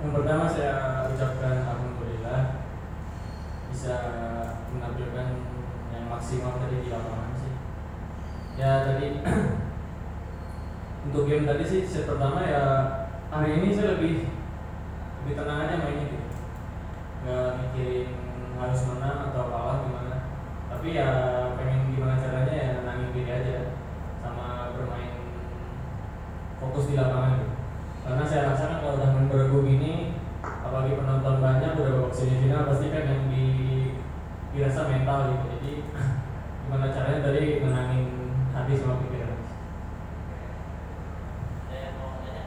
yang pertama saya ucapkan alhamdulillah bisa menampilkan yang maksimal tadi di lapangan sih. Ya tadi untuk game tadi sih set pertama ya hari ini saya lebih lebih tenang aja mainnya gitu. Nggak mikirin harus menang atau kalah gimana. Tapi ya pengen semifinal pasti kan yang di dirasa mental gitu. Jadi gimana caranya tadi menangin hati sama pikiran Ada yang mau nanya?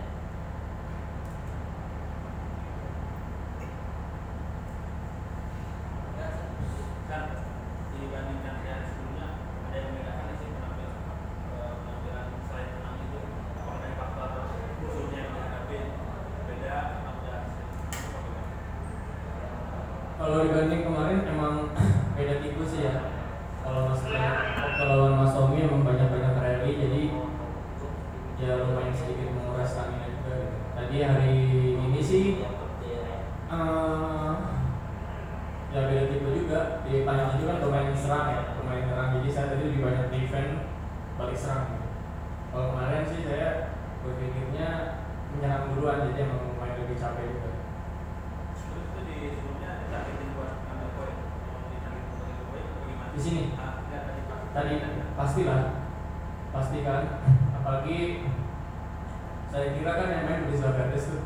Enggak, kan dibandingkan dari sebelumnya ada yang membedakan nggak sih penampilan eh, penampilan selain menang itu apakah dari faktor musuhnya yang dihadapi beda atau dari kalau dibanding kemarin emang beda tipis sih ya kalau mas kalau mas Tommy emang banyak banyak rally jadi ya lumayan sedikit menguras stamina juga gitu. tadi hari ini sih eh, ya beda tipe juga di Panjang itu kan pemain serang ya pemain serang jadi saya tadi lebih banyak defense balik serang gitu. kalau kemarin sih saya berpikirnya menyerang duluan jadi emang lumayan lebih capek juga Sebelum itu di sebelumnya ada targetin buat ambil poin, mau ditarget untuk ambil poin atau gimana? Di sini? Ah, enggak tadi pastilah. Pasti kan? Apalagi saya kira kan yang main Luis Lagardes tuh.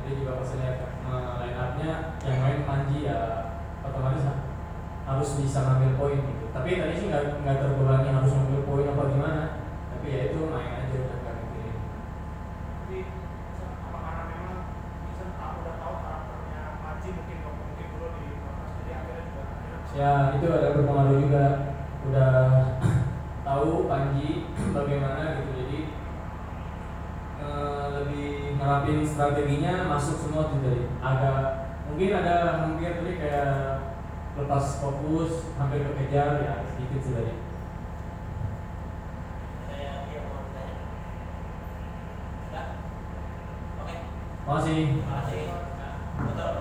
Tadi juga pas saya lihat eh, line up-nya yang main Panji ya otomatis ha- harus bisa ngambil poin gitu. Tapi tadi sih nggak nggak terbebani harus ngambil poin apa gimana. Tapi ya itu main aja udah nggak mikirin Tapi apa karena memang Vincent tahu udah tahu karakternya Panji mungkin nggak mungkin dulu di Batas jadi akhirnya juga akhirnya ya itu ada berpengaruh juga. Udah tahu Panji bagaimana gitu. Jadi eh, lebih nerapin strateginya masuk semua tuh tadi agak mungkin ada hampir tadi kayak lepas fokus hampir kekejar ya sedikit sih tadi Terima kasih. Betul.